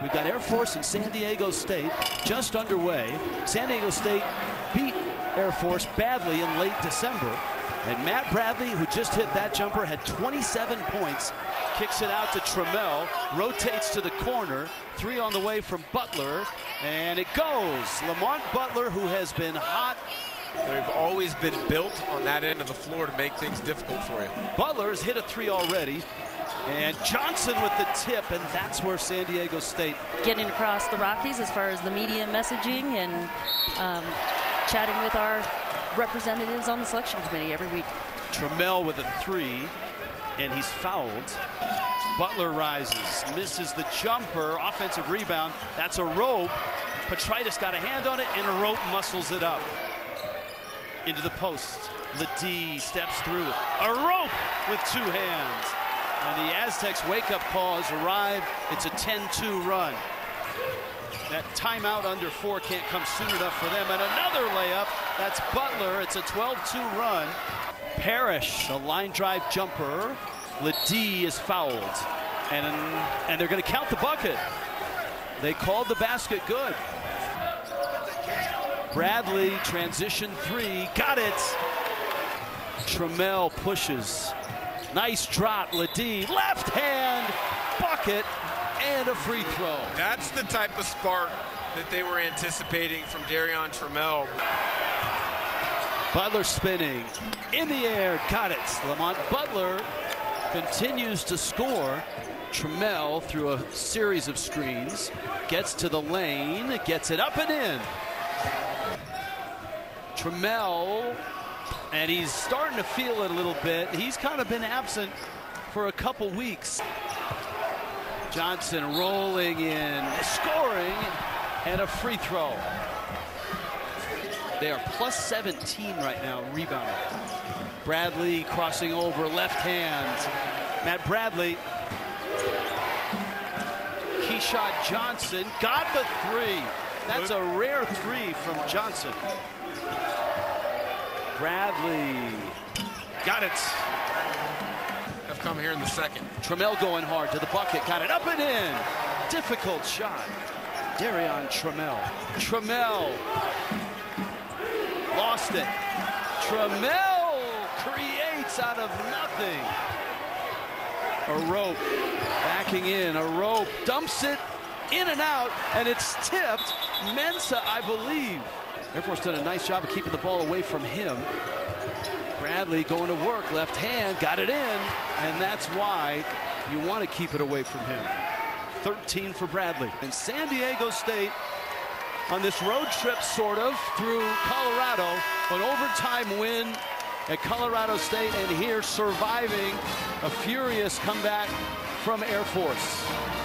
We've got Air Force and San Diego State just underway. San Diego State beat Air Force badly in late December. And Matt Bradley, who just hit that jumper, had 27 points. Kicks it out to Trammell, rotates to the corner. Three on the way from Butler, and it goes. Lamont Butler, who has been hot. They've always been built on that end of the floor to make things difficult for you. Butler has hit a three already. And Johnson with the tip, and that's where San Diego State. Getting across the Rockies as far as the media messaging and um, chatting with our representatives on the selection committee every week. Trammell with a three, and he's fouled. Butler rises, misses the jumper, offensive rebound. That's a rope. Petraitis got a hand on it, and Arop muscles it up. Into the post. Ledee steps through. A rope with two hands. And the Aztecs wake-up call has arrived. It's a 10-2 run. That timeout under four can't come soon enough for them. And another layup. That's Butler. It's a 12-2 run. Parrish, a line drive jumper. Ledee is fouled. And, and they're going to count the bucket. They called the basket good. Bradley, transition three, got it. Trammell pushes. Nice drop, Ledee, left hand, bucket, and a free throw. That's the type of spark that they were anticipating from Darrion Trammell. Butler spinning, in the air, got it. Lamont Butler continues to score. Trammell through a series of screens, gets to the lane, gets it up and in. Trammell, and he's starting to feel it a little bit. He's kind of been absent for a couple weeks. Johnson rolling in, scoring, and a free throw. They are plus 17 right now, rebounding. Bradley crossing over, left hand. Matt Bradley. Keshad Johnson got the three. That's a rare three from Johnson. Bradley got it. I've come here in the second. Trammell going hard to the bucket, got it up and in. Difficult shot. Darrion Trammell. Trammell lost it. Trammell creates out of nothing. Arop backing in, Arop dumps it in and out, and it's tipped. Mensah, I believe. Air Force done a nice job of keeping the ball away from him. Bradley going to work, left hand, got it in, and that's why you want to keep it away from him. 13 for Bradley. And San Diego State on this road trip, sort of, through Colorado, an overtime win at Colorado State, and here surviving a furious comeback from Air Force.